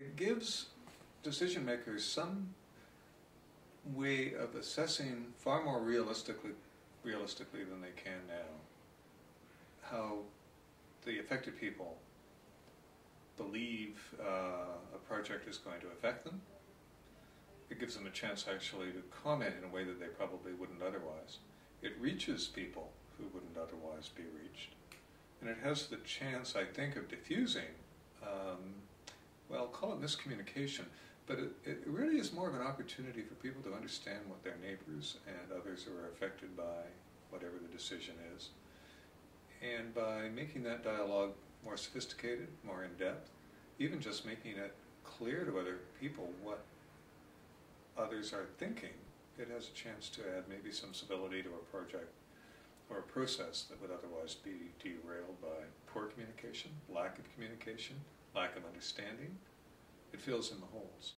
It gives decision makers some way of assessing far more realistically, realistically than they can now how the affected people believe uh, a project is going to affect them. It gives them a chance actually to comment in a way that they probably wouldn't otherwise. It reaches people who wouldn't otherwise be reached. And it has the chance, I think, of diffusing um, call it miscommunication, but it, it really is more of an opportunity for people to understand what their neighbors and others who are affected by whatever the decision is. And by making that dialogue more sophisticated, more in depth, even just making it clear to other people what others are thinking, it has a chance to add maybe some civility to a project or a process that would otherwise be derailed by poor communication, lack of communication, lack of understanding, it fills in the holes.